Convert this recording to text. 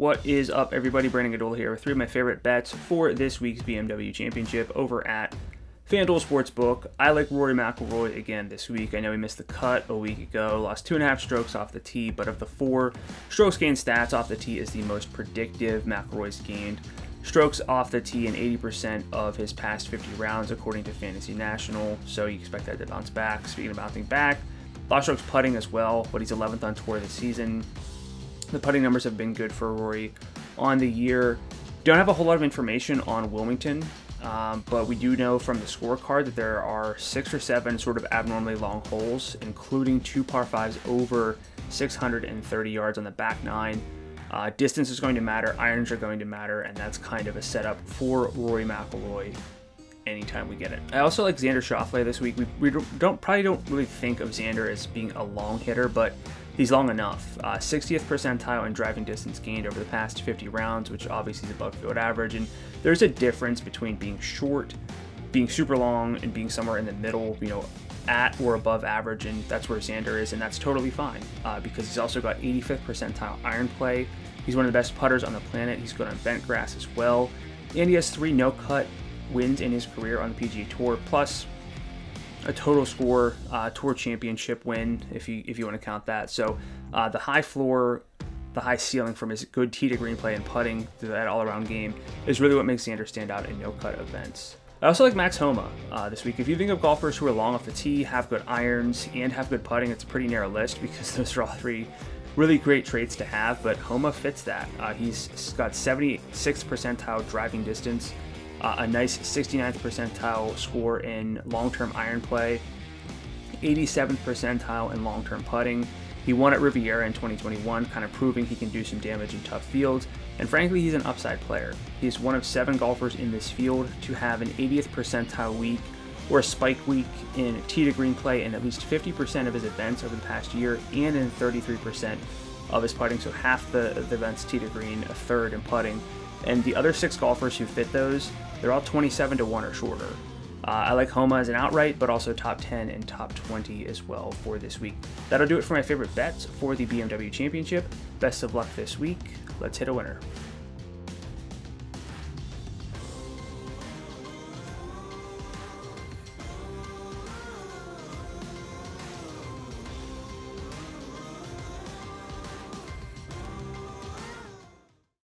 What is up, everybody? Brandon Gdula here with three of my favorite bets for this week's BMW Championship over at FanDuel Sportsbook. I like Rory McIlroy again this week. I know he missed the cut a week ago, lost two and a half strokes off the tee, but of the four strokes gained stats off the tee is the most predictive. McIlroy's gained strokes off the tee in 80% of his past 50 rounds, according to Fantasy National. So you expect that to bounce back. Speaking of bouncing back, of strokes putting as well, but he's 11th on tour this season. The putting numbers have been good for Rory on the year. Don't have a whole lot of information on Wilmington, um, but we do know from the scorecard that there are six or seven sort of abnormally long holes, including two par fives over 630 yards on the back nine. Uh, distance is going to matter, irons are going to matter, and that's kind of a setup for Rory McIlroy anytime we get it. I also like Xander Schauffele this week. We, we don't probably don't really think of Xander as being a long hitter, but He's long enough. Uh, 60th percentile in driving distance gained over the past 50 rounds, which obviously is above field average. And there's a difference between being short, being super long, and being somewhere in the middle, you know, at or above average. And that's where Xander is, and that's totally fine uh, because he's also got 85th percentile iron play. He's one of the best putters on the planet. He's good on bent grass as well. And he has three no cut wins in his career on the PGA Tour, plus a total score uh, tour championship win, if you if you want to count that. So uh, the high floor, the high ceiling from his good tee to green play and putting to that all around game is really what makes Xander stand out in no cut events. I also like Max Homa uh, this week. If you think of golfers who are long off the tee, have good irons, and have good putting, it's a pretty narrow list because those are all three really great traits to have. But Homa fits that. Uh, he's got 76th percentile driving distance uh, a nice 69th percentile score in long term iron play, 87th percentile in long term putting. He won at Riviera in 2021, kind of proving he can do some damage in tough fields. And frankly, he's an upside player. He's one of seven golfers in this field to have an 80th percentile week or a spike week in tee to green play in at least 50% of his events over the past year and in 33% of his putting. So half the, the events tee to green, a third in putting. And the other six golfers who fit those they're all 27 to 1 or shorter. Uh, I like Homa as an outright, but also top 10 and top 20 as well for this week. That'll do it for my favorite bets for the BMW Championship. Best of luck this week. Let's hit a winner.